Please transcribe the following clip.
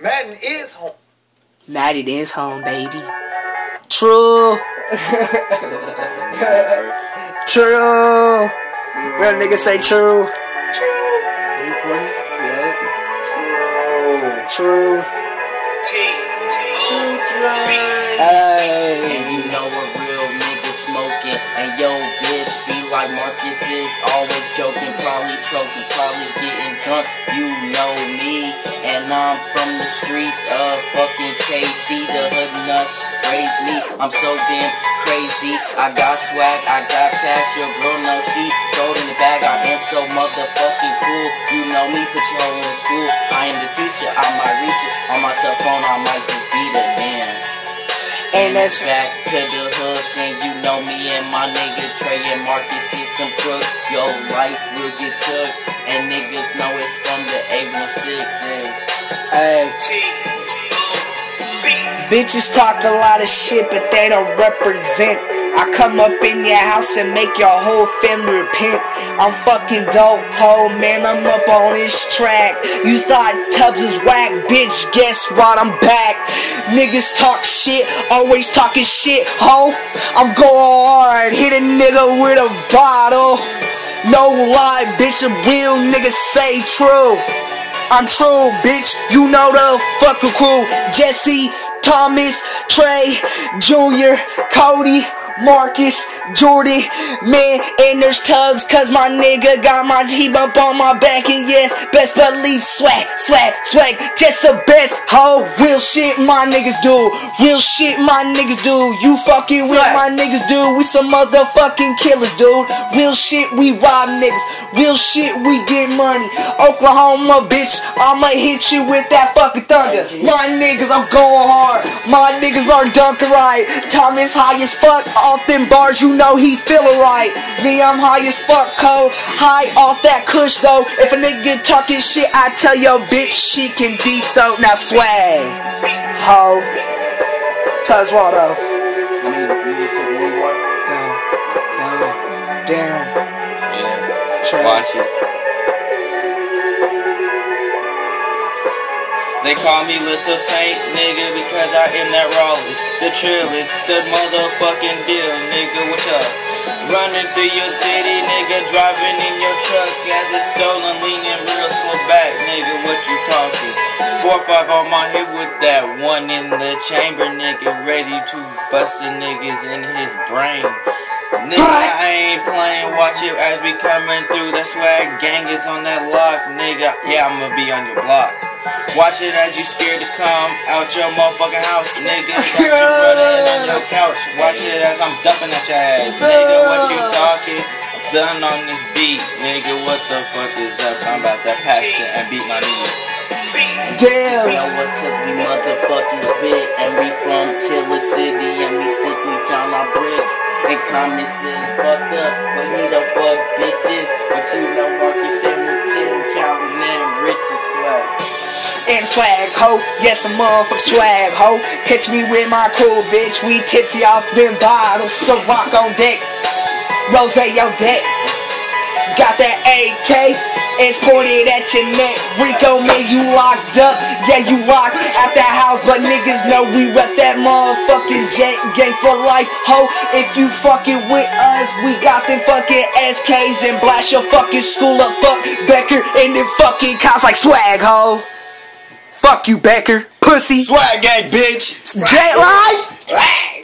Madden is home. Madden is home, baby. True. true. Real nigga say true. True. True. T, T, Hey. Is always joking, probably choking, probably getting drunk. You know me, and I'm from the streets of fucking KC. The hood nuts raised me. I'm so damn crazy. I got swag, I got cash. Your girl knows she gold in the bag. I am so motherfucking cool. You know me, put your hoe in school. I am the teacher, I might reach it. On my cell phone, I might just be the man. And that's back to the hood, and you know me and my nigga Trey and Marcus hit some crooks. Yo, life will get took, and niggas know it's from the 816. hey. Bitches talk a lot of shit, but they don't represent. I come up in your house and make your whole family repent. I'm fucking dope, ho, man, I'm up on this track. You thought Tubbz was whack, bitch, guess what, I'm back. Niggas talk shit, always talking shit, ho. I'm going hard, hit a nigga with a bottle. No lie, bitch, a real nigga say true. I'm true, bitch. You know the fucking crew. Jesse, Thomas, Trey, Junior, Cody, Marcus, Jordan, man, and there's Tubbz, cause my nigga got my team bump on my back, and yes, best believe swag, swag, swag, just the best, ho, real shit my niggas do, real shit my niggas do, you fucking with my niggas do, we some motherfucking killers, dude, real shit we rob niggas, real shit we get money, Oklahoma, bitch, I'ma hit you with that fucking thunder, my niggas, I'm going hard, my niggas are dunking right, Thomas high as fuck, off them bars, you know he feelin' right. Me, I'm high as fuck, cold. High off that kush though. If a nigga talking shit, I tell your bitch she can deep throat. Now swag, ho. Tuz Waldo. Damn. Yeah. Watch it. They call me Little Saint, nigga, because I am that rawest, the trillest, the motherfucking deal, nigga, what's up? Running through your city, nigga, driving in your truck, got it stolen, leaning real slow back, nigga, what you talking? Four five on my hip with that one in the chamber, nigga, ready to bust the niggas in his brain. Nigga, I ain't playing, watch it as we coming through. That swag gang is on that lock, nigga. Yeah, I'ma be on your block. Watch it as you scared to come out your motherfucking house, nigga. Got you running on your couch. Watch it as I'm dumping at your ass, nigga. What you talking? I'm done on this beat, nigga. What the fuck is up? I'm about to pass it and beat my knees. Damn. Tell us cause we motherfucking spit And we from Killer City and we simply count our bricks And comments is fucked up But he don't fuck bitches swag, ho. Yes, a motherfucker swag, ho. Catch me with my cool bitch. We tipsy off them bottles. So rock on deck. Rose on deck. Got that AK. It's pointed at your neck. Rico made you locked up. Yeah, you locked at that house. But niggas know we rep that motherfucking jet gang for life, ho. If you fucking with us, we got them fucking SKs and blast your fucking school up. Fuck Becker and them fucking cops like swag, ho. Fuck you, Becker. Pussy. Swag gang, bitch. Jet life.